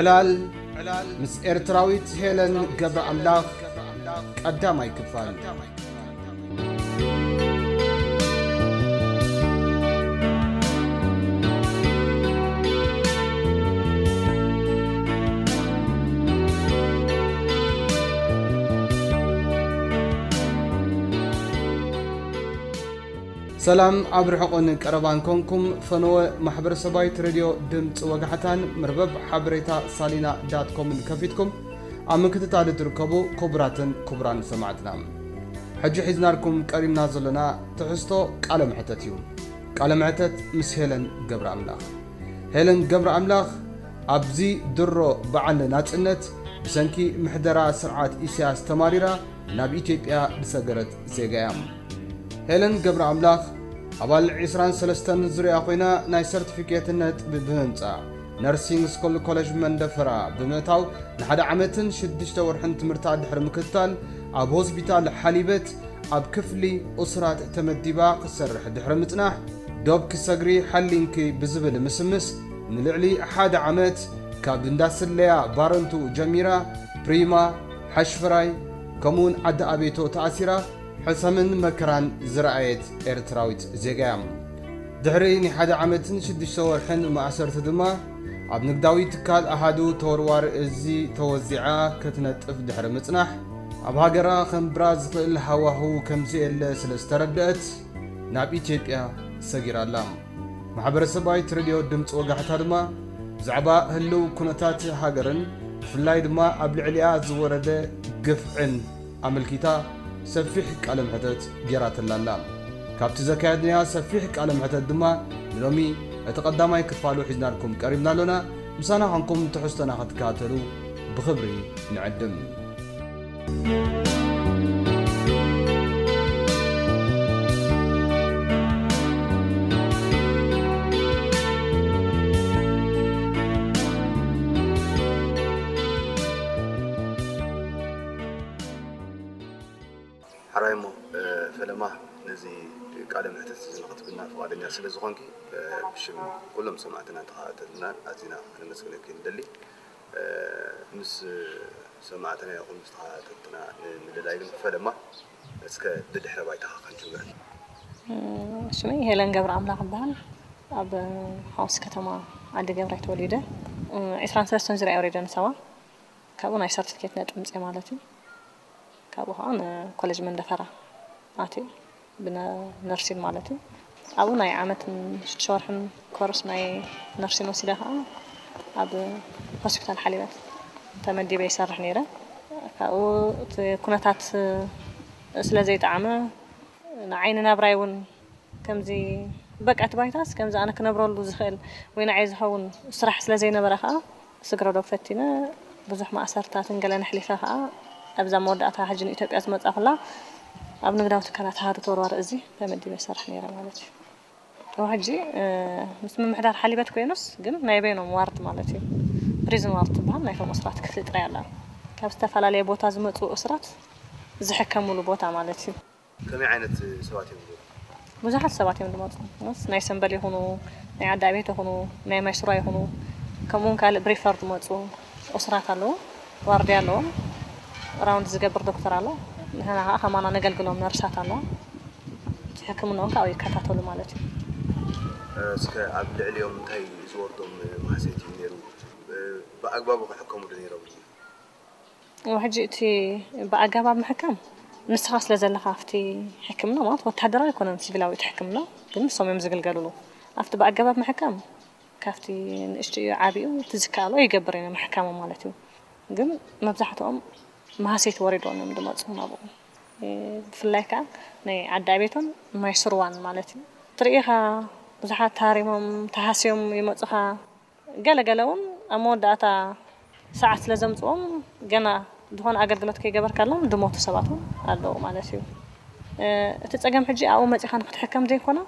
ዕላል ምስ ኤርትራዊት ሄለን ገብረ ኣምላኽ ቀዳማይ ክፋል ሰላም ኣብ ርሕቆን ቀረባን ኮንኩም ፈነወ ማሕበረሰባይት ሬድዮ ድምፂ ወጋሕታን ምርበብ ሓበሬታ ሳሊና ዳት ኮምን ከፊትኩም ኣብ ምክትታል እትርከቡ ክቡራትን ክቡራን ሰማዕትና ሕጂ ሒዝናርኩም ቀሪምና ዘለና ትሕዝቶ ቃለ ምሕተት እዩ ቃለ ምሕተት ምስ ሄለን ገብረ ኣምላኽ ሄለን ገብረ ኣምላኽ ኣብዚ ድሮ በዓል ናፅነት ብሰንኪ ምሕደራ ስርዓት ኢሳያስ ተማሪራ ናብ ኢትዮጵያ ብሰገረት ዜጋ እያ ሄለን ገብረ ኣምላኽ ኣባል 23 ዙርያ ኮይና ናይ ሰርቲፊኬትነት ብምህንፃ ነርሲንግ ስኩል ኮሌጅ መንደፈራ ብምእታው ንሓደ ዓመትን 6 ወርሕን ትምህርታ ድሕሪ ምክትታል ኣብ ሆስፒታል ሓሊበት ኣብ ክፍሊ እስራት ተመዲባ ክሰርሕ ድሕሪ ምጽናሕ ዶብ ክሰግሪ ሓሊንኪ ብዝብል ምስምስ ንልዕሊ ሓደ ዓመት ካብ እንዳስለያ ባረንቱ ጀሚራ ፕሪማ ሓሽፍራይ ከምኡውን ዓዲ ኣቤቶ ተኣሲራ ሕሳምን መከራን ዝረኣየት ኤርትራዊት ዜጋ እያ ድሕሪ ናይ ሓደ ዓመትን ሽዱሽተ ወርሕን ማእሰርቲ ድማ ኣብ ንግዳዊ ትካል ኣሃዱ ተወርዋሪ እዚ ተወዚዓ ክትነጥፍ ድሕሪ ምጽናሕ ኣብ ሃገራ ከምብራ ዝኽእል ሃዋህው ከምዚ የለ ስለ ዝተረድአት ናብ ኢትዮጵያ ሰጊራላ ማሕበረሰባዊት ሬድዮ ድምፂ ወጋሕታ ድማ ብዛዕባ ህልው ኩነታት ሃገርን ብፍላይ ድማ ኣብ ልዕሊኣ ዝወረደ ግፍዕን ኣመልኪታ سفيح قال محتت جيرات اللالام كابتي زكايا دنيا سفيح قال محتت دما لومي اتقدم اي كفالو حزنا لكم قريبنا لنا مسانا حنكم تحستنا حتكاتلو بخبري نعدم تسلقتبلنا في غادي نرسل زغونكي باش كلهم سمعتنا تقاتلنا اتينا انا مسؤولين كي ندلي مس سمعتنا يقول مس تقاتلنا من الليل فلما اسك دد حنا بايتا حقا نجمعنا شمي هيلان قبر عملا عبدان اب حوس كتما عدي قبر يتوليدة اسران سلسون زرع يوريدان سوا كابونا يسارتكيت نجم زي مالتي كابوها انا كولج من دفرة آتي بنرسين مالته أو ناي عامة شارحن كورس ناي نرسين وسيلها أب هسكت الحليب تمدي بي سارح نيرة أو كنت هات أسلا زيت عامة نعين نبراي كم زي بقى تبعي تاس كم زي أنا كنا برول بزخل وين عايز هون سرح أسلا زي نبراها سكر لو فتينا بزح ما أسرتها تنقلنا حليفها أبزا مودة أتاحجن إتبقى أسمت أخلا ኣብ ንግዳዊ ትካላት ሃሩ ተወርዋሪ እዚ ተመዲበ ይሰርሕ ነይረ ማለት እዩ ጥዋ ሕጂ ምስ ምምሕዳር ሓሊበት ኮይኑስ ግን ናይ በይኖም ዋርድ ማለት እዩ ፕሪዝን ዋርድ ትበሃል ናይ ከም እስራት ክፍሊ ጥራይ ኣላ ካብ ዝተፈላለየ ቦታ ዝመፁ እስራት ዝሕከምሉ ቦታ ማለት እዩ ከመይ ዓይነት ሰባት እዮም ብዙሓት ሰባት እዮም ዝመፁ ናይ ሰንበል ይኹኑ ናይ ዓዳ ቤት ይኹኑ ናይ ማይስራ ይኹኑ ከምኡውን ካልእ ብሪፈር ዝመፁ እስራት ኣለዉ ዋርድያ ኣለዎም ራውንድ ዝገብር ዶክተር ኣሎ نحن أخمانا نقلق لهم نرساتنا تحكمنا هناك أو يكاتاتوا لهم على جميع سكا عبد العليوم تاي زورتهم محسيتي نيرو بأقباب وحكم ودني روي وحجيتي بأقباب محكم نسخاص خافتي حكمنا ما تقول تحدر تحكمنا قل نصوم يمزق القالوا له عرفت كافتي نشتي عابي وتزكالو يقبرين محكمه مالتي قل ما ما هسيت وردون يوم دمتهم أبو في الليكا ني عدابيتون ما يسروان مالتي طريقها بزحة تاريمهم تحاسيهم يمتها قال قالون أمو داتا ساعة لازم تقوم قنا دهون أقدر قلت كي قبر كلام دموت سباتهم قالوا مالتي تتأجم حجي أو ما تخان تحكم زين كنا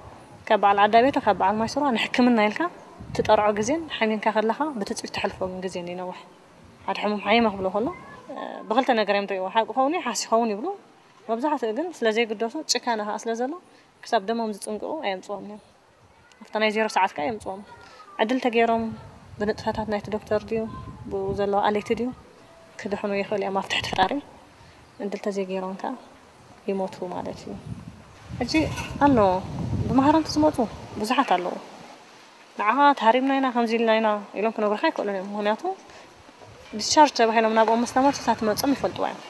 كبع العدابيت وكبع ما يسروان نحكم لنا يلكا تتقرعوا قزين حين كاخر لها بتتفتح الفوق من قزين ينوح عاد حمهم حيما قبلوا هلو بغلت أنا قريم طيب وحاب خوني حاس خوني بلو ما بزح تقدر سلا زي قدوسه تشكانها أصلا زلا كسب دمه مزت أنقو أيام صومني أفتنا يزير ساعات كأيام صوم عدلت جيرم بنت فتحت نايت دكتور ديو بوزلا عليك ديو كده حنو يخلي ما فتحت فراري عدلت زي جيرم كا يموتوا ما دشي أجي ألو بمهارن تسموتوا بزحت ألو نعم تهريبنا هنا خمزيلنا هنا يلون كنا برخاء كلنا هنا ዲስቻርጅ ተባሂሎም ናብኦም ምስ ተመርሶታት መፅኦም ይፈልጥዋ እዮም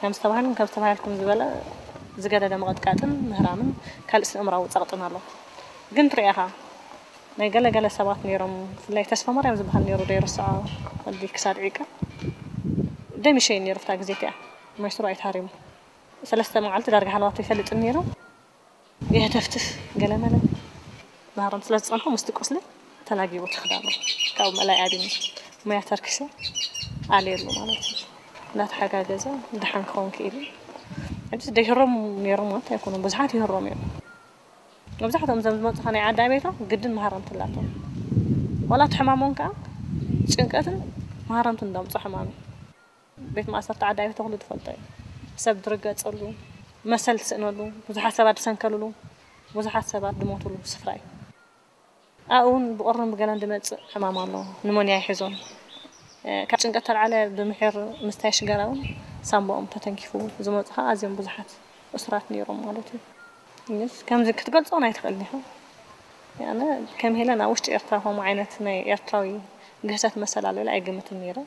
ከም ዝተባሃሉ ከም ዝተባሃልኩም ዝበለ ዝገደደ ምቕጥቃጥን ምህራምን ካልእ ስነ ኣእምራዊ ፀቕጥን ኣሎ ግን ትሪኢኻ ናይ ገለገለ ሰባት ነይሮም ብፍላይ ተስፋ ማርያም ዝበሃል ነይሩ ደይርስዓ ወዲ ክሳድ ዒቀ ደም ይሸይ ነይሩ ፍታ ግዜ እቲያ መሽሩ ኣይታሪሙ ሰለስተ መዓልቲ ዳርጋ ሃልዋቱ ይፈልጥን ነይሩ የህተፍትፍ ገለመለ ምህሮም ስለ ዝፀንሖ ምስቲ ቁስሊ ተላጊቡ ትኽዳሉ ካብኡ መላይ ኣድኒ ሙያ ተርክሰ ኣልየሉ ማለት እዩ እናተሓጋገዘ ድሓን ክኸውን ክኢሉ እዚ ደይህሮም ነይሮም ወንታ ኣይኮኑም ብዙሓት ይህሮም እዮም መብዛሕትኦም እዞም ዝመፁ ናይ ዓዳ ቤቶ ግድን መሃረምቲ ኣላቶም ዋላ እቲ ሕማሞም ከዓ ጭንቀትን መሃረምትን እንዳምፁ ሕማም ቤት ማእሰርቲ ዓዳ ቤቶ ኩሉ ትፈልጦ እዩ ሰብ ዝርገፀሉ መሰል ዝስእነሉ ብዙሓት ሰባት ዝሰንከልሉ ብዙሓት ሰባት ዝሞትሉ ስፍራ እዩ ኣብኡ ብቁርን ብገለን ድመፅእ ሕማም ኣለዎ ንሞንያ ይሒዞም ካብ ጭንቀት ተልዓለ ብምሕር ምስታይ ሽገራ እውን ሳምቦኦም ተተንኪፉ ዝመፁ ከዓ ኣዝዮም ብዙሓት እስራት ነይሮም ማለት እዩ ከምዚ ክትገልፆ ናይ ትኽእል ኒኻ ኣነ ከም ሄለ ናብ ውሽጢ ኤርትራ ከምኡ ዓይነት ናይ ኤርትራዊ ግህተት መሰላለለ ኣይግምትን ነይረ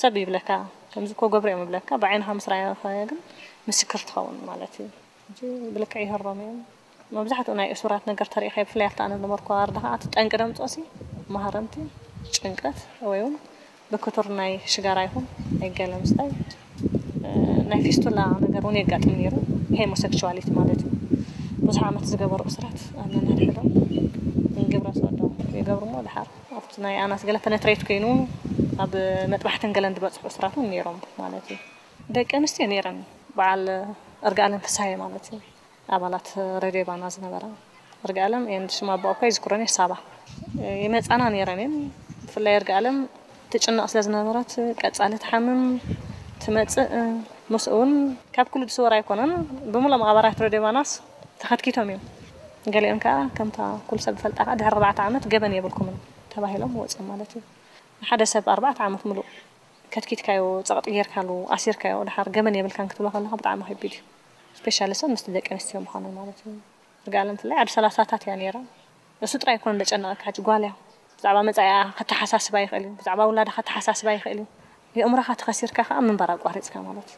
ሰብ ይብለካ ከምዚ ኮ ገብረ እዮም ይብለካ ብዓይንኻ ምስ ራእይኸ ግን ምስክር ትኸውን ማለት እዩ ብልክዕ ይህሮም እዮም መብዛሕትኡ ናይ እሱራት ነገር ተሪእኸ ብፍላይ ኣብቲ ኣነ ዝነበርኩ ኣርዳኻ ትጠንቂ ደምፆሲ መሃረምቲ ጭንቀት ወይ እውን ብክቱር ናይ ሽጋራ ይኹን ናይ ገለ ምስታይ ናይ ፊስቱላ ነገር እውን የጋጥም ነይሩ ሄሞሴክሽዋሊቲ ማለት እዩ ብዙሕ ዓመት ዝገበሩ እስራት ኣነ ሕዶም ግብረ ሰዶ የገብሩ ሞ ድሓር ኣብቲ ናይ ኣናስ ገለ ፐነትሬት ኮይኑ ኣብ መጥባሕትን ገለን ዝበፅሑ እስራት እውን ነይሮም ማለት እዩ ደቂ ኣንስትዮ ነይረን በዓል እርግኣለን ፍሳሐ ማለት እዩ أبلات رديبا نازنا برا رجالهم يعني شو ما بقى كيز كورني سبعة يمت أنا نيرانين في اللي رجالهم تجينا أصلا زنارات كات على تحمم تمت مسؤول كاب كل دسورة يكونن بملا ما عبرت رديبا ناس تخد كيتهم يوم قال إنك كم تا كل سبب فلت أحد أربعة عامات جبني يبلكم تباهي لهم وقت ما لتي أحد سبب أربعة عامات ملو كات كيت كايو تغطير كالو أسير كايو لحر جبني يبلكم كتبه خلنا بطعمه يبيدي ስፔሻሊ ሰብ ምስ ደቂ ኣንስትዮ ምዃኑ ማለት እዩ ርግኣለ ምፍላይ ኣብ ሰላሳታት እያ ነይራ እሱ ጥራይ ኮነ ዘጨነቐካ ሓጂ ጓል እያ ብዛዕባ መፃያ ከተሓሳስባ ይኽእል እዩ ብዛዕባ ውላዳ ከተሓሳስባ ይኽእል እዩ የእምሮኻ ተኸሲርካ ከዓ ምንባር ኣቋሪፅካ ማለት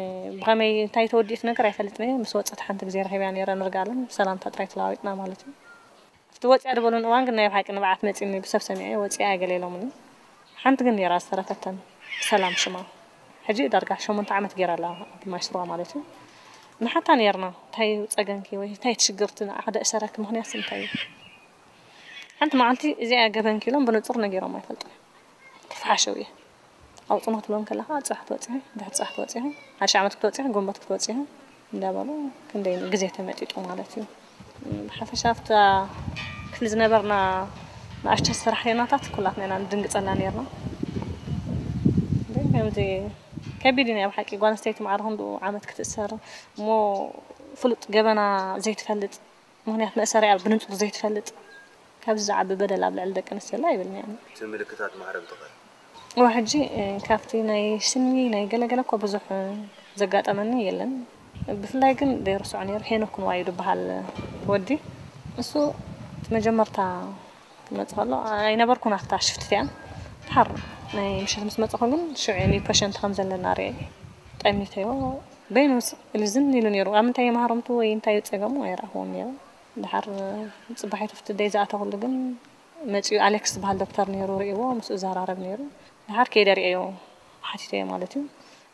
እዩ ብኸመይ እንታይ ተወዲኡት ነገር ኣይፈልጥን እየ ምስ ወፅእት ሓንቲ ግዜ ረኪብያ ነረ ንርጋለን ሰላምታ ጥራይ ተለዋዊጥና ማለት እዩ ኣብቲ ወፅያ ድበሉን እዋን ግን ናይ ብሓቂ ንባዓት መፂኒ ብሰብ ሰሚዐ ወፅያ የገሌሎምኒ ሓንቲ ግን ነራ ዝተረፈተን ሰላም ሽማ ሕጂ ዳርጋ ሸሞንተ ዓመት ገይራ ኣላ ብማይ ስሩዋ ማለት እዩ نحطها نيرنا تاي تقن كي وي تاي تشقرتنا عاد اشرك مهني اسم تاي انت ما عندي زي اقبن كيلو بنطر نقرا ما يفلت تفحى شوية او طمت لهم كلا ها تصح توتيها بعد تصح توتيها عاد شعمت توتيها قمت توتيها لا بابا كن دين قزيت تمتي تقوم على تي بحفا شافت كل زنبرنا ما اشتهى السرحينا تات كلها اثنين دنقصنا نيرنا دي, دي. كبيرين يعني، أبو حكي قوانا ستيت معرهم دو عامت كتأسر مو فلت قبنا زيت فلت مو هنيات مأسر يعب بنتو زيت فلت كابز زعب بدل أبل عندك كان السيلا يبن يعني تنمي لكتات معرهم تغير واحد جي إيه، كافتي ناي سنمي ناي قلق قلق وبزوح زقات أمني يلن بفلاي قن دي رسعني رحين وكن وايدو بحال ودي بسو تمجمرتا ما تغلو أنا بركون أختار شفت فيها تحرر ናይ ምሸት ምስ መፅኹ ግን ሽዑ ፐሸንት ከም ዘለና ርአ ጠሚተዮ በይኑስ ዝም ኢሉ ነይሩ ኣብ ምንታይ የመሃሮምቱ ወይ እንታይ ፀገሙ ኣይረእኽዎም ነይሩ ድሓር ፅባሒቱ ፍቲ ደይ ዝኣተኽሉ ግን መፅኡ ኣሌክስ ዝበሃል ዶክተር ነይሩ ርእይዎ ምስኡ ዘራረብ ነይሩ ድሓር ከይደ ርአዮ ሓቲተዮ ማለት እዩ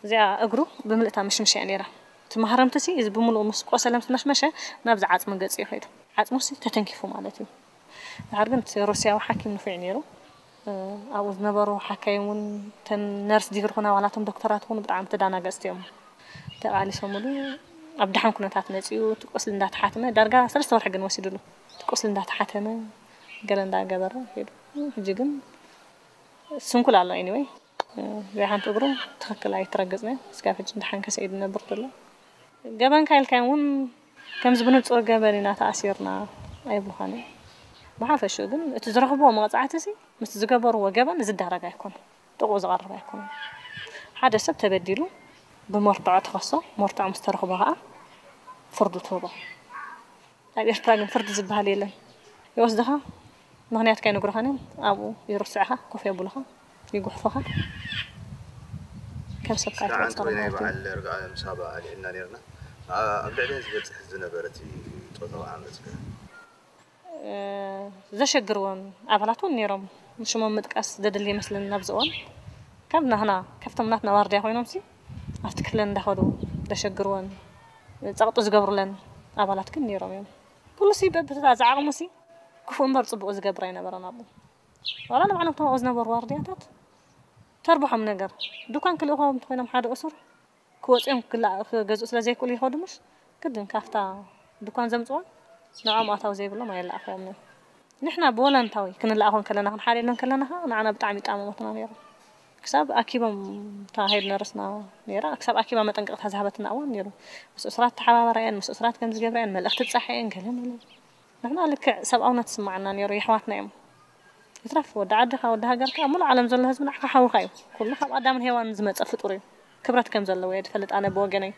እዚኣ እግሩ ብምልእታ ምሽምሸ እያ ነይራ እቲ ማሃረምቲ ሲ እዚ ብምሉእ ምስ ቆሰለ ምስ መሽመሸ ናብዚ ዓፅሚ ገፅ እዩ ከይዱ ዓፅሙ ተተንኪፉ ማለት እዩ ድሓር ግን ሩስያዊ ሓኪም ንፍዕ ነይሩ ኣብኡ ዝነበሩ ሓካይ እውን ተን ነርስ ዲግሪ ኮና ዋላቶም ዶክተራት እውን ብጣዕሚ ተዳናገፅቲ እዮም ተቃሊሶምሉ ኣብ ድሓን ኩነታት መፂኡ እቲ ቁስሊ እንዳተሓተመ ዳርጋ ሰለስተ ወርሒ ግን ወሲድሉ እቲ ቁስሊ እንዳተሓተመ ገለ እንዳገበረ ሄዱ ሕጂ ግን ስንኩል ኣሎ ኤኒወይ ዘይ ሓንቲ እግሩ ትክክል ኣይትረግፅነ ስጋብ ሕጂ እንዳሓንከሰ እዩ ዝነብር ዘሎ ገበን ካይልካ እውን ከምዚ ብንፁር ገበን ኢና ተኣሲርና ኣይብልካነ ما عرف شو قل تزرغبوا ما قطعتسي مس تزقبر وقبل زد درجة يكون طقو زغرب يكون هذا سب تبديلو بمرتع تخصص مرتع مسترخ بها فرد توبة يعني إيش تلاقي فرد زد بها ليلا يوصدها ما هنيات كانوا قرهانين أبو يرسعها كوفي أبو لها يقحفها كم سبقا تقول لي بعد اللي رجع المسابقة اللي إنا نيرنا أه، أبدأ ليش قلت حزنا برتي توضع عن ذكر ዘሸግርዎም ኣባላት እውን ነይሮም ሽሞም ምጥቃስ ዘድሊ ይመስለኒ ናብዝእዋን ካብ ናህና ካብቶም ናትና ዋርድያ ኮይኖም ሲ ኣብቲ ክፍለን እንዳኸዱ ዘሸግርዎን ፀቕጡ ዝገብሩለን ኣባላት ግን ነይሮም እዮም ኩሉ ሲ በብትታ ዝዓቕሙ ሲ ክፉእ እምበር ፅቡቅ ዝገብረ ኣይነበረን ኣቦ ዋላ ንባዕሎም ተምኡ ዝነበሩ ዋርድያታት ተርብሖም ነገር ዱካን ክልእኾም እንተኮይኖም ሓደ እሱር ክወፅኦም ክገዝኡ ስለ ዘይክእሉ ይኸዱ ምሽ ግድን ካፍታ ዱካን ዘምፅዋ ንዖም ኣታዊ ዘይብሎም ኣየላኣኸዮም እዮም نحنا بولن تاوي كنا لا هون كلنا هون حالي لنا كلنا هون أنا بتعمي تعمي ما كنا نيرا كسب أكيد بام تاهيل نرسنا نيرا كسب أكيد بام تنقطع ذهبتنا أول نيرو بس أسرات تحوا برايان بس أسرات كنز جبرين ما الأخت تصحين كلنا ملا نحنا لك سب أونا تسمعنا نيرو يحواتنا يوم يترف ودع دها ودها قرك أمول على مزول لازم نحنا حاو خايف كلنا حاو قدام الهوان زمت أفطوري كبرت كم زلوا يد فلت أنا بوجني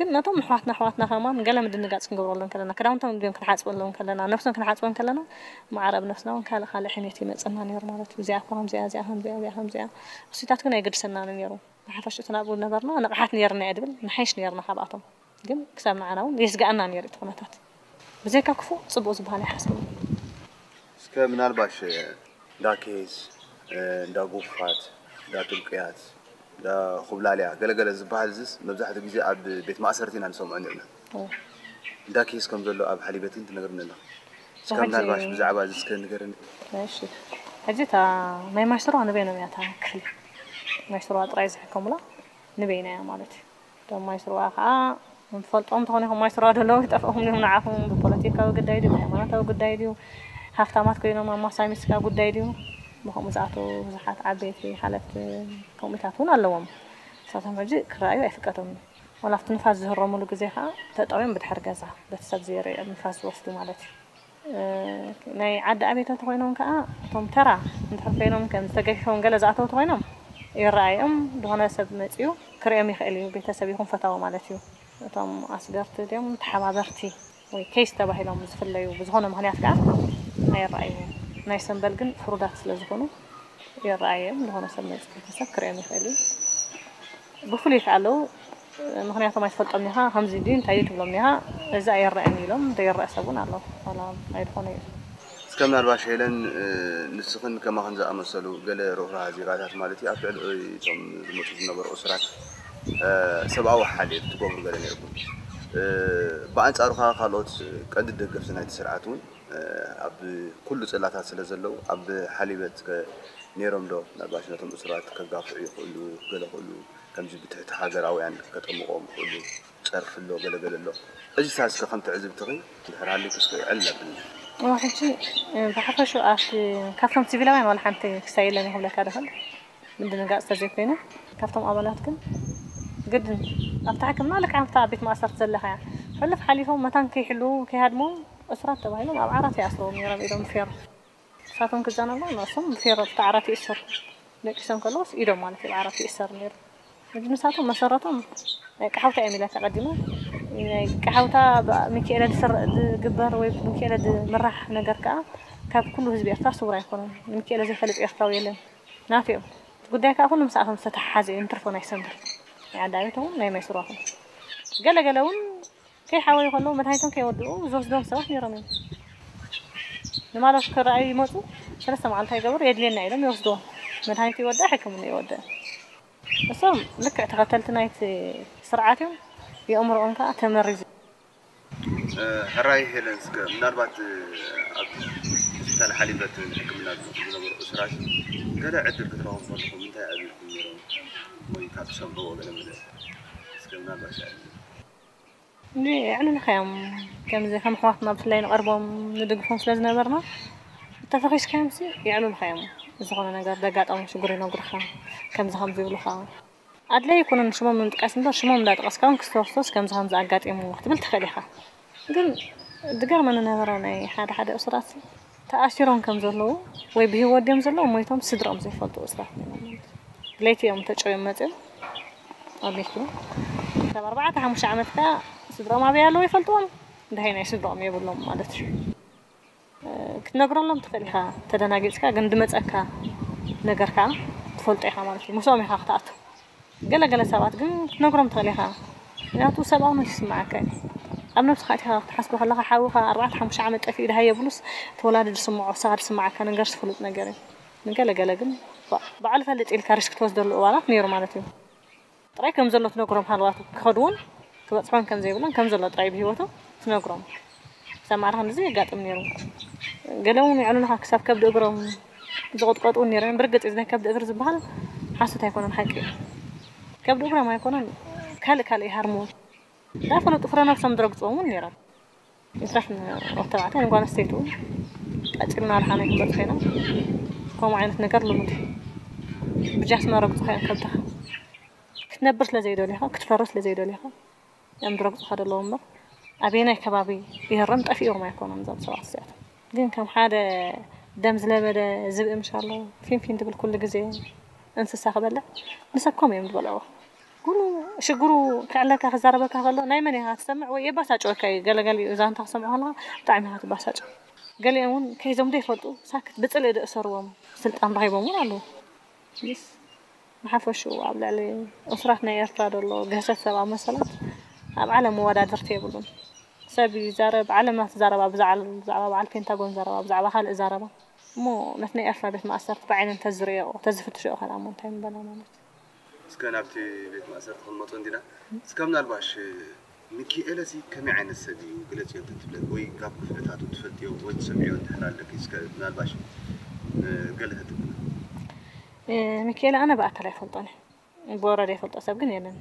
قلنا طم حواتنا حواتنا هما قلنا مدن قاعد نقبر ولا كلنا كنا وانتم بيوم كنا حاسب ولا كلنا نفسنا كنا حاسب كلنا مع رب نفسنا وكان خال الحين يتي ما تصنع نير ما رت زيا فهم زيا زيا هم زيا زيا هم زيا بس يتعت كنا يقدر سنا نيرو حفش تنا أبو نظرنا أنا حات نير نعدل نحيش نيرنا حباطهم قم كسر معنا ونيس قعنا نير تفنتات بزيك كفو صبوا صبهاني حاسب سكا من الباش داكيز داغوفات داتلقيات لا خبل عليها قال قال زبحل زس مبزحة بيجي أب بيت ما أسرتين عن سمعنا لنا دا كيس كم زلوا أب حليبة تنت نقرن لنا كم نار باش بزعب زس كن نقرن ماشي أجيتا ما يمشروا أنا بينهم يا تا كل مشروا طريز حكم لا نبينا يا مالتي دوم ما يشروا آخر من فلت أم تغني هم ما يشروا هذا لو تفهم لهم نعرفهم بالبوليتيكا وقد دايدو ما أنا تو قد دايدو هفتامات كينو ما ما سامي سكا قد دايدو ብከምኡ ዝኣተዉ ብዙሓት ዓበይቲ ሓለፍቲ ከምኡታትን ኣለዎም ንሳቶም ሕጂ ክረኣዩ ኣይፍቀዶም ዋላ ኣብቲ ንፋስ ዝህረሙሉ ግዜ ከዓ ተጠውዮም ብድሕሪ ገዛ በተሰብ ዘርኦም ንፋስ ዝወስዱ ማለት እዩ ናይ ዓዲ ኣቤታት ኮይኖም ከዓ እቶም ተራ እንድሕርፈይኖም ከም ዝተገፊሖም ገለ ዝኣተውቲ ኮይኖም ይረኣዮም ዝኾነ ሰብ መፅኡ ክሪኦም ይኽእል እዩ ቤተሰብ ይኹን ፈታዊ ማለት እዩ እቶም ኣስገርቲ ድዮም ተሓባበርቲ ወይ ኬስ ተባሂሎም ዝፍለዩ ብዝኾነ ምክንያት ከዓ ኣይረኣዩ ناي سنبل كن فرودات سلازغونو يرايم لهنا سمي تسكر يعني خالي بفليت علو مخنيات ما يفطمنيها حمزي دين تايد تبلمنيها اذا يرايني لهم دير اسبون علو ولا غير خوني كم نربا شيلن نسخن كما خنزا امسلو قال روح راه زي غاتات مالتي افعل تم زموت نبر اسرات سبعه وحالي تقوم قال نربو بعد صاروخا خالوت قد الدقف سنه سرعتون أب آه، كل سلطة سلزلو أب حليبة نيرم دو نرباش نتم أسرات كجاف يقولوا قلا قلوا كم جد بتحت حاجة راوي عن كتم قوم قلوا تعرف اللو قلا قلا اللو أجي ساس كخمت عزب تغي تحر عليك بس كي علا بال واحد شيء بحفظ شو أخ كفتم تبي وين ولا حنتي سايل لني هم لك هذا هل من دون قاس تجيك بينا كفتم أبلاتكم جدا أفتحكم مالك عم تعبت ما أصرت زلها يعني حلف حليفهم ما تنكي حلو كهادمون أسرات تبعينه ما عراتي عصرو ميرا إيدهم فير صافن كزانا الله نصم فير تاع عراتي إسر لك سم كلوس إيدهم مالتي العراتي إسر مير ما سرتهم يعني كحوتة عملة تقدمة يعني كحوتة ሚካኤል ዝግበር ወይ ሚካኤል ዝምራሕ ነገር ከዓ ካብ ኩሉ ህዝቢ ኤርትራ ስውራ ኣይኮነን ሚካኤል ዘይፈልጥ ኤርትራዊ የለን ናት እዮም እቲ ጉዳይ ከዓ ኩሉ ምስኣቶም ዝተተሓሓዘ እዩ ንትርፎ ናይ ሰንብር ናይ ዓዳቤት እውን ናይ كي حاول يقولوا مدهيتهم كيودو زوج دوم سواح رامي لما لا فكر عيب يموتوا ثلاثة معلتها يقبر يدلي لنا إلهم يوصدوه مدهيت يودع حكمنا يودع بس هم لك تغتلت نايت سرعاتهم امر كا تمرز هراي هيلنس مناربات ተላሓሊበት ሕክምና ዝነበሩ እስራት ገለ ዕድል ክትረኽቡ ከለኹም እንታይ ኣብልኩም ነይሮም ወይ ካብ ትሰምዕዎ ገለ ምለ እስከ ምናልባት ني انا نخيم كان زي فهم حواطنا في الليل وقربهم ندقفهم في لازنا برنا اتفقش كامسي يعلو نخيم زغون انا قاعد دقات او شغري نقر خا كم زهم زي بلخا ادلا يكون نشمم من تقاس ندر شمم لا تقاس كان كسوفسوس كم زهم زعقات امو وقت بل تخلي خا قل دقر من انا برانا حدا حدا اسراتي تأشيرون كم زلو ويبهي وديم زلو وميتهم سدرهم زي فلتو اسراتي ليتي يوم تشوي مزل أبيكو تبع طيب، أربعة خمسة عمتها سدرام ابي يالو يفلطون دهيناي سدرام يبلهم مالتش كنت نقرون لهم تفلحا تدانا قلتكا قند مزاكا نقركا تفلطيها مالتش مصومي خاختاتو قلا قلا سابات قلت نقرون تفلحا ناتو سبعة ونش سمعك يعني أم نفس خاتي خلاص تحسب خلا خا حاوي أربعة خا مش عامل تأكيد هاي بلوس تولاد يسمع صار سمع كان نقرش فلوت نقرين من قال قال قم بعرف هلا تقول كارش كتوز دول الأوراق نيرو مالتي رأيكم زلنا تنقرم هالوقت خدون كبصحون كم زي بلون كم زلا طيب هيوته سنقرم سمعرهم زي قاتم نيرو قالوني علنا حك ساف كبد أقرم زغط قط أني رين برقت إذا كبد أقرم زبهل حسيت هيكونن حكي كبد أقرم هيكونن كالي كالي هرمو لا فلو تفرنا بسم درج صومون نيرا يسرحنا وتبعتنا نقول نسيتو أتكلم على حنا كبد خينا كم عينة نكر له مدي بجاس ما رقت خيان كبدها كنت نبرس لزيدوليها كنت فرس لزيدوليها أنا هذا اللومبا أبينا كبابي يهرم تقفي يوم يكون من ذات سواس يعني دين كم حدا دم زلمة زبق إن شاء الله فين فين تبل كل جزء أنسى ساخ بلع بس كم يوم تبلعوه قولوا شو قولوا كعلا كخزارة كخلا نايمة نهاية سمع ويا بس أجو كي قال قال إذا أنت سمع هلا تعمي هات بس أجو قال لي أمون كي زم دي فضو ساكت بتسأل إذا أب على موادا درتي بلون سبي زرب على ما تزرب أبزع على زرب على فين تقول زرب أبزع على هال زرب مو نحن أفرى بيت ما أسرت بعين تزرية وتزفت شيء أخر عمون تيم بنا ما نت سكان أبتي بيت ما أسرت خل ما تندنا سكان نربعش نكي إلزي كم عين السبي وقلت يوم تفل وي قاب كفلت هاتو تفلت يوم وين سمعي وين لك سكان نربعش قلت هاتو ميكيلا أنا بقى تلاي فلطاني بورا لي فلطاسة بقني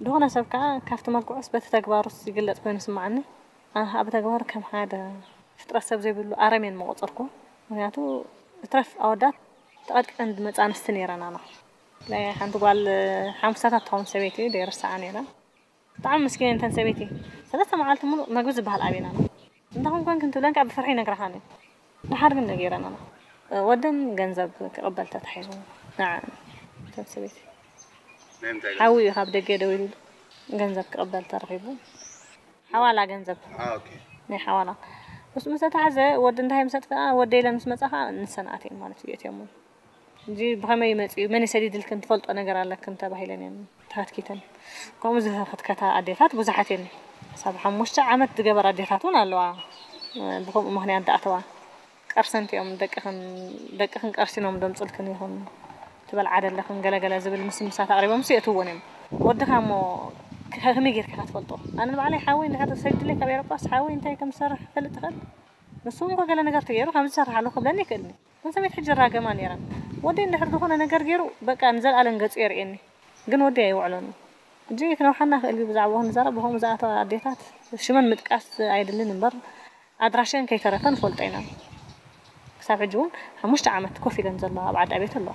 دونا سبكا كافت مالكو أثبت تقبارو سيقلت بين سمعني أنا أبدا قبار كم حادة فترة سب زي بلو أرمين مغطركو ونياتو ترف أودات تقدق عند متان السنيرة نانا لا يا حنتو قال حمسات تهم سبيتي دير سعاني لا طعم مسكين انت سبيتي ثلاثة معالت مو ما جوز بها الأبينا انت هم كان كنتو لانك بفرحي نقرحاني نحار من نقيرا نانا أه، ودن جنزب قبلت تحيزو نعم تهم هاوي نعم هاب دجدوين جنزك قبل ترغيبو حوالا جنزب اه اوكي ني نعم، حوالا بس مسا تعزه ود انت هي مسات فا آه، ود ديلا مس مصحا آه، نسناتي مالت يوت يمون جي بخما يمصي من سديد لك انت فلطه نغر على كنت باهيلن نعم. تحت كيتن قوم زه خط كتا اديفات بزحتين صباح مش عمت دغبر اديفاتون الوا بخم مهني انت اتوا قرسنت يوم دقهم دقهم قرسنوم دمصلكن يهون تبل عدد لكن جل جل زبل مسلم ساعة تقريبا مسيت هو نم ودك هم كهمي غير كهات فلتو أنا ما علي حاوي إنك هذا سجل لك أبي ربك حاوي أنت كم سر ثلاثة خد بس هو قال أنا قرت غيره خمسة سر حلو خبلني كني من سميت حج الراجع ما نيرا ودي إن حد دخول أنا قر غيره بقى أنزل على نجت غير إني جن ودي أيوة علنا جي كنا وحنا خلي بزعوه نزار بهم زعات عديتات شمن متكاس عيد اللي نبر أدرشين كي كرفن فلتينا سافجون همشت عمت كوفي جنزل الله بعد عبيت الله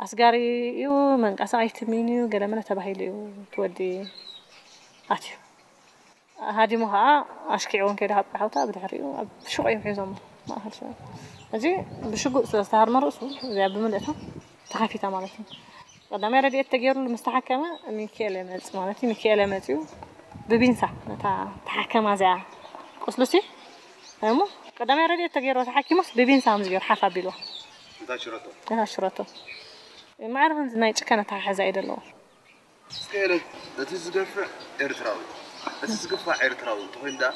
أصغاري يو من أصغاري تمينيو قال منا تبهيلي تودي أتيو هادي مها أشكيون كده هب حوتا بدهريو شو أي في زمان ما هالشيء أجي بشو قص استهر مرة أصول زي أبي من دهتم تخافي تمارتين قدام يا ردي التجير المستحق كما ميكيلا مات مالتي ميكيلا ماتيو ببينسا نتا تحكم زع قصلتي فهمو قدام يا ردي التجير وتحكي مص ببينسا مزجر حفا ده شرطه ده شرطه أنا أعرف إن زناي شو كانت هذا زايد اللو. سكيرت ذات إز قفا إرتراوي ذات إز قفا إرتراوي تقول ده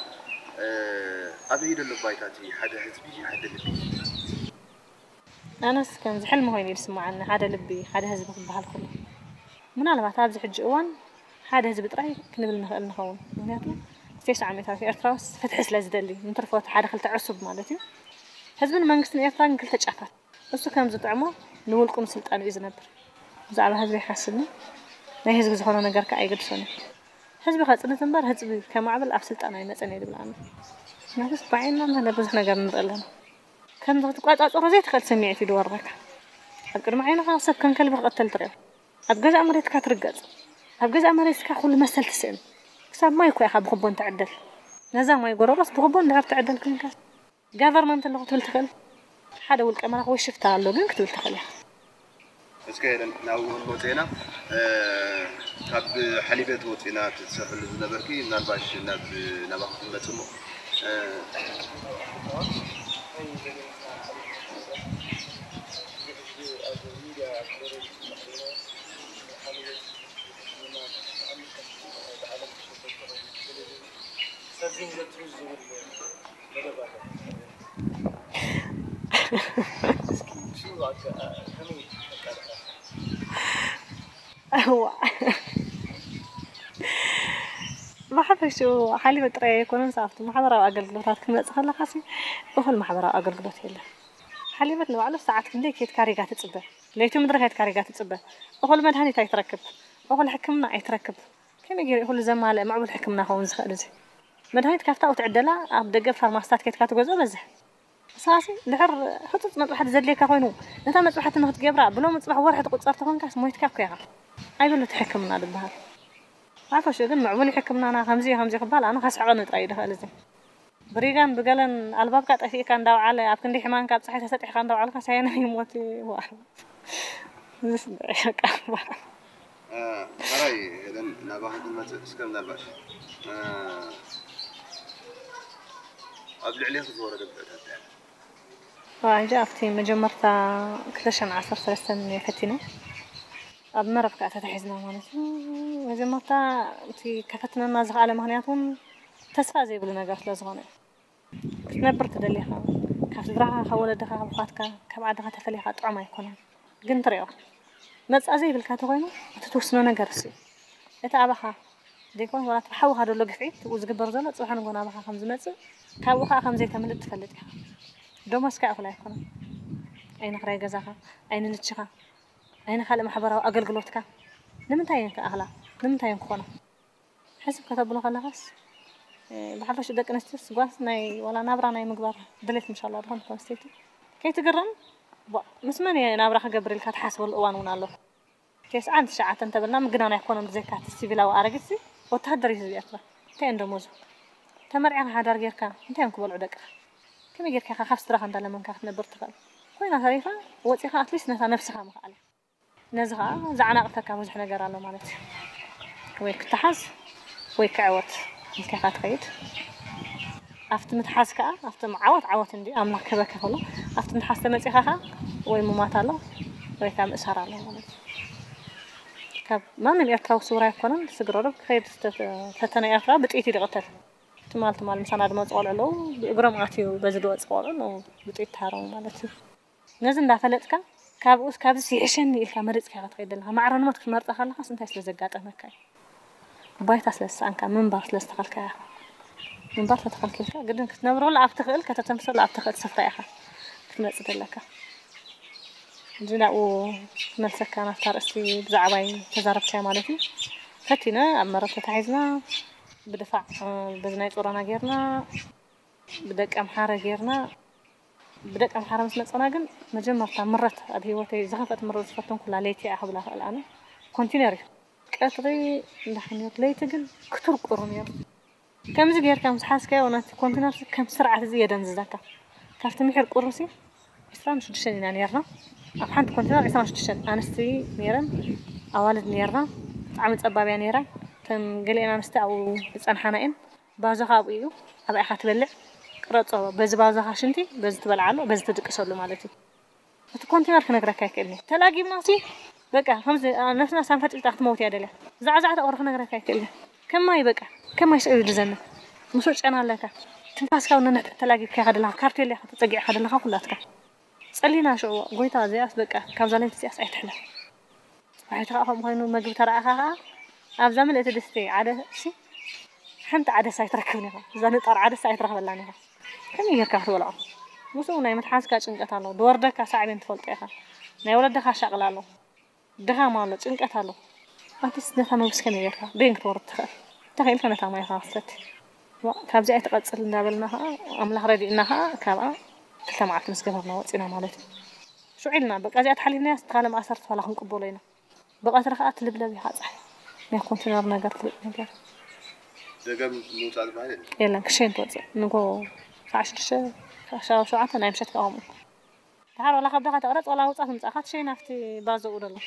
أبي يد اللو باي تاتي حدا هزبي حدا لبي. أنا سكن زحل ما هو يني بسمع عنه حدا لبي حدا هزبي في بحال كله. من على ما تعرف زحج أوان حدا هزبي تراي كنا بالنخ النخون من يطلع. فيش عمي ترى في إرتراوس فتحس لازدلي من طرف وقت حدا خلت عصب مالتي. هزبي المانكس نيفان قلت أشعفت. بس كان زطعمه نولكم سلطان إزنبر زعل هذري حسني نهز بزخونا أنا أي قد صني هذبي خلاص أنا تنبر هذبي كم عبل أفسلت أنا إنا سنيد بلعنا نفس بعيننا ما نبز هنا جارنا بلعنا كان ضغط قاعد أت أرزي تخل سميع في دوار ذاك أقدر معينا خلاص كان كل بقى قتل طريق أبجز أمريت كاترجز أبجز أمريت كحول مسألة سن كسب ما يكوي خب خبون تعدل نزام ما يقول راس بخبون نعرف تعدل كل كاس جاذر ما أنت لغة تلتخل هذا والكاميرا هو شفتها له قلت تلتخل እስከ ሄደን ናውሎ ጤና ካብ ሓሊበት ወፂና ትሰርሐሉ ዝነበርኪ ምናልባሽ ናብ ናባኹም መፅሞ Thank you. هو ما حد شو حالي بتري يكون مسافت ما حد راو أقل قدرات كم لقى خلا خاصي أول ما حد راو أقل قدرات هلا حالي بتنو على ساعات كم ليك يتكاري قاعد تصبه ليك تو مدري هيتكاري قاعد تصبه أول ما دهني تاي تركب أول حكمنا أي تركب كم يجي أول زمان لا معقول حكمنا هون زخ أرزه ما دهني تكافتا وتعدلا أبدأ قفر ما استات كيت كاتو جزء بزه صافي دحر حط مطرحة زليكا خوينو نتا مطرحة نخت قبرة بلو مطرح ورحة قطرت خوينكا سمويت كاكو يا أي بلو تحكمنا دبهار عفوا شو ذن معون يحكمنا أنا خمزي خمزي خبال أنا خاس عقل نتعيد خالزي بريغان بقالن الباب كات أشيء كان دعو على أبكن دي حمان كات صحيح تسات إحقان دعو على خسينا يموتي واحد زيس دعيش كاربا براي إذن نباها دلمات اسكن نباش أبلع ليه تزورة دبعتها وعن جافتي مجمرتا كلشان عصر سلسل من يفتنا أبنرف كأتا تحيزنا مانتا مجمرتا تي كفتنا نازغ على مهنياتون تسفى زي بلنا قاف لازغانا تنبرت دليها كاف تدراها خوالة دخا بخاتك كبعد دخا تفليها طعما يكونا قنت ريو مدس أزي بالكاتو غينا وتتوسنو نقرسي إتا أبخا ديكون ولا تبحو هادو اللقفعي وزق برزلو تصبحان قونا أبخا خمز مدس كابوخا خمزي تملد تفلدها ዶመስካ እኹላ ይኮነ ኣይነ ክራይ ገዛኻ ኣይነ ንችኻ ኣይነ ካልእ ማሕበራዊ ኣገልግሎትካ ንምንታይ እየን ክኣኽላ ንምንታይ እየን ክኾና ሕዝብ ከተብሎ ከለኻስ ብሓፈሽ ደቂ ኣንስትዮ ስጓስ ናይ ዋላ ናብራ ናይ ምግባር ድሌት ምሻላ ድኾን ኮንስተይቲ ከይትግርም ምስ መን እየ ናብራ ክገብር ኢልካ ትሓስበሉ እዋን እውን ኣለኹ ተስዓን ትሽዓተን ተበልና ምግናን ኣይኮነን ብዘካ ሲቪላዊ ኣረጊት ወታደር እዩ ዝብኤርትራ እንታይ እዮም ደመዙ ተመርዒኻ ሓዳር ጌርካ እንታይ እዮም ክበልዑ ደቅኻ كما قلت لك خاف تروح عند لمن كانت البرتقال خوينا طريفه وتي خاف ليش نتا نفسها ما قال نزها زعنا قتك مش حنا قرا له مالت ويك تحس ويك عوت كيف تخيط افت متحس كا افت معوت عوت عندي ام مركبك هلو افت متحس تمسي خاها وي مو مات وي كان اشهر على مالت كاب ما من يترو صوره يكون سجرر خير فتنه يفرا بتيتي دغتت مالت مال مثلا عندما تقول له بإجرام عتيو بزدوا تقول له بتقول تهرم مالتي نزل دافع لك كاب أوس كاب سيشن اللي كان مرت كارت غيد لها ما عرفنا ما تكل مرت أخلا خلاص أنت هسلا زجاجة هناك كاي باي تسلا سانكا من بارس لست خل كاي من بارس تخل كيف كاي قدرنا كنا بروح لعب تخل كاتا تمسو لعب تخل سفرة إياها كنا سد لك جينا و نسكت أنا صار أسي زعبي تزارب كيا مالتي فتينا أمرت تعيزنا بدفع بزناي كورونا غيرنا بدك ام حاره غيرنا بدك ام حاره مثل صنا غن مجمر تاع مرات هذه هو تي زغفت مرات فاتون كل ليتي احب لها الان كونتينر كتري نحن ليت غن كثر كورونيا كم زغير كم حاسك وانا كونتينر كم سرعه زياده نزداك كافت محر قرسي اسران شو تشني يعني يرنا ابحث كونتينر اسران شو تشني انا سي ميرن اوالد نيرنا عم تصبابي نيرنا ተን ገሊአን ኣንስቲ ኣብኡ ዝፀንሓና እየን ባዞኻ ኣብኡ እዩ ኣብ ኢኻ ትበልዕ ቅረፆ በዚ ባዞኻ ሽንቲ በዚ ትበልዓሉ በዚ ትድቅሰሉ ማለት እዩ እቲ ኮንቴነር ክነግረካ ይክእልኒ ተላጊብና ሲ በቃ ከምዚ ነፍስና ሳንፈጢልጣ ክትመውት እያ ደልያ ዛዕዛዕታ ቁሪ ክነግረካ ይክእልኒ ከማይ በቃ ከማይ ስእሉ ዘና ምስ ወጨና ኣለካ ትንፋስካ ውነ ተላጊብካ ኢኻ ደለካ ካርቴልያ ተፀጊዕካ ደለካ ኩላትካ ፀሊና ሽዑ ጎይታ እዚኣስ በቃ ካብዛ ለይቲ እዚኣስ ኣይትሕላ ባሕትኻ ከምኡ ኮይኑ መግቢ ተረእኻ ከዓ أب زمل أتدستي عادة شيء حنت عادة ساي تركبني خا زاني طار عادة ساي تركب الله نها كم يجر كفر ولا مو سو نايم تحس كاش إنك أتالو دور دك أساعد إنت فلت إخا نايم ولا دخا شغل الله دخا ما لش إنك أتالو ما تيس دخا ما بس كم يجر خا بينك دور دخا تخيل كنا تامي خاصت وا كاب زاي تقد سل نقبل نها أم لا ردي نها كلا كل ما عرفت مسكنا ما وقتنا مالت شو علنا بقى زاي تحلي الناس تغلب أسرت ولا خنقبولينا بقى ترخات لبلا بيها صحيح يكون في جارنا قتل نجار دقام موت على بعدين يلا كشين توزع نقول عشر شهر عشر شو عطنا يمشي كأمك تعال ولا خبرة تقرأت ولا وصلت متأخرت شيء نفتي بازو أقول الله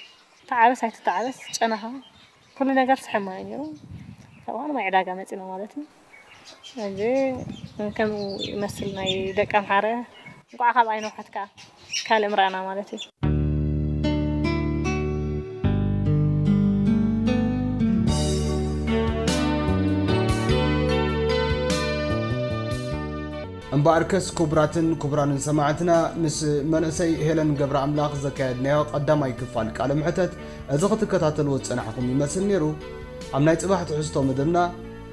تعبس هاي تتعبس أنا كل نجار سحما يعني طبعا ما علاقة إلى مالتي ሕጂ ከም ይመስል ናይ ደቂ ኣምሓረ ንቋዕኻ أي ውሓትካ ካልእ كالمرأة ማለት እዩ امباركس كبراتن كبران سمعتنا مس منسي هيلن قبر عملاق زكاد نيو قدام اي كفال كالم حتت ازغت كتاتل وطس انا حكومي مسل نيرو عم نايت اباحة حسطو مدرنا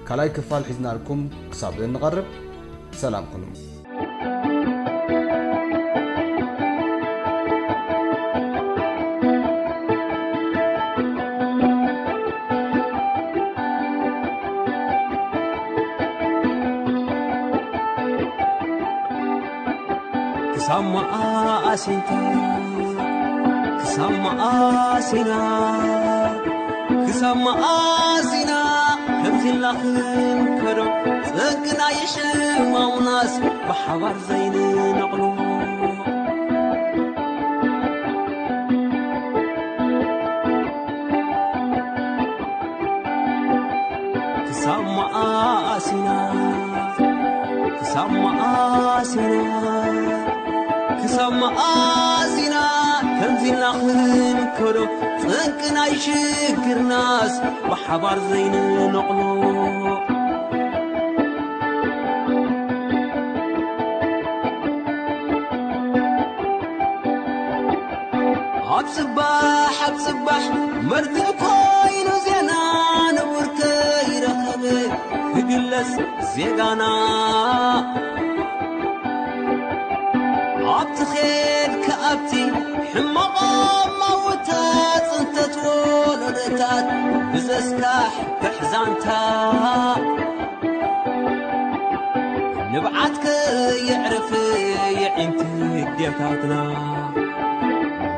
كالاي كفال حزناركم كساب لنغرب سلام كلهم Thank you. كسماء سنتا كسماء سنا كسماء سنا كمزي لاخن كرو زقنا يشمع وناس بحوار زين نقلو كسماء سنا كسماء سنا كسب مآسينا كمزي لخن كرو تنكنا يشكر ناس بحبار زين نقلو هب صباح هب صباح مرد كوين زينا نورتي في هجلس زيغانا وابت خيل كأبتي حما ضامة وتات انت تقول ونتات بزسكاح بحزانتا نبعتك يعرف يعينت ديبتاتنا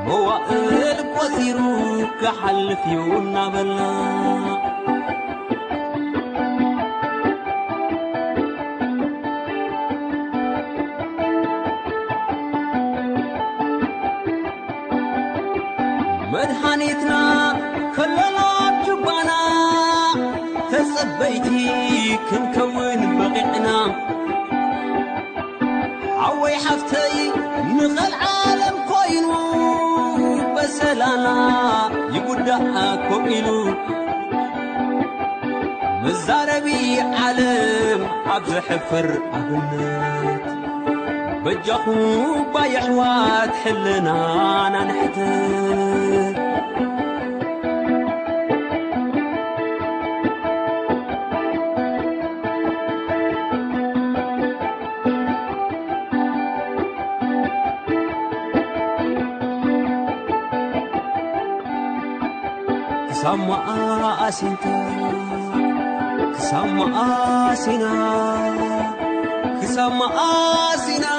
موائل قصيرو كحلف يومنا بلنا لبيتي كنكون بقعنا عوي حفتي نقل عالم كوينو بسلالة يبدا كوينو مزاربي عالم عبز حفر أبنات بجاقو بايحوات حلنا نحتك كسما أسنتا كسما أسينا كسما أسينا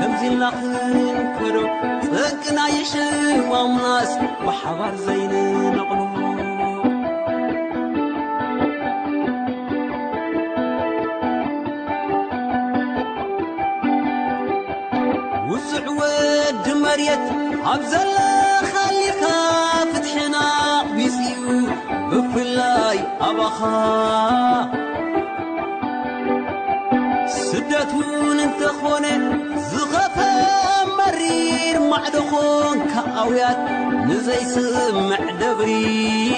كمزي لخن كرو سكنا يشم ومناس وحبر زين نقلو وسعود ود مريت أبزلت كلاي أبخا سدتون انتخون زغفا مرير معدخون كأويات نزي سمع دبري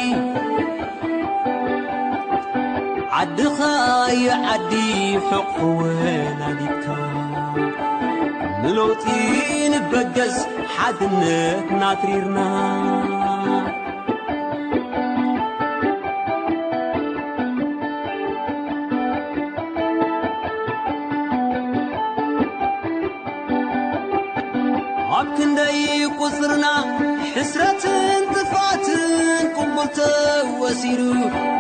عدخا عدي حق وين عديكا ንለውጢ بقز حدنا ناتريرنا ተወሲሩ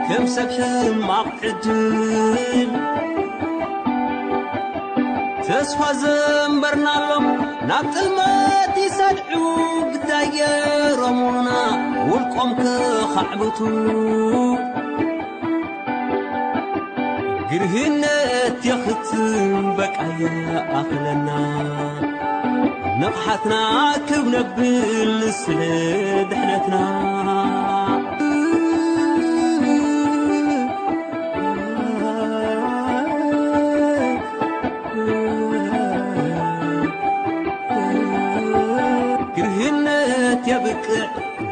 ከም ሰብ ሕማቕ ዕድል ተስፋ ዘንበርናሎም ናብ ጥልመት ይሰድዑ ግዳየሮሙና ውልቆም ክኻዕብቱ ግርህነት የኽትንበቃየ ኣኽለና ንቕሓትና ክብነብል ስለ ድሕነትና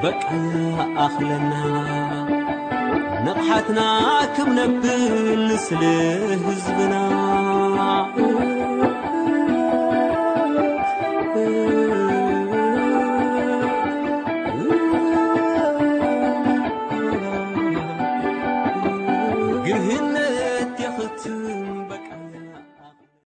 بقى اخلنا نبحتنا كم نبل سلهزبنا زبنا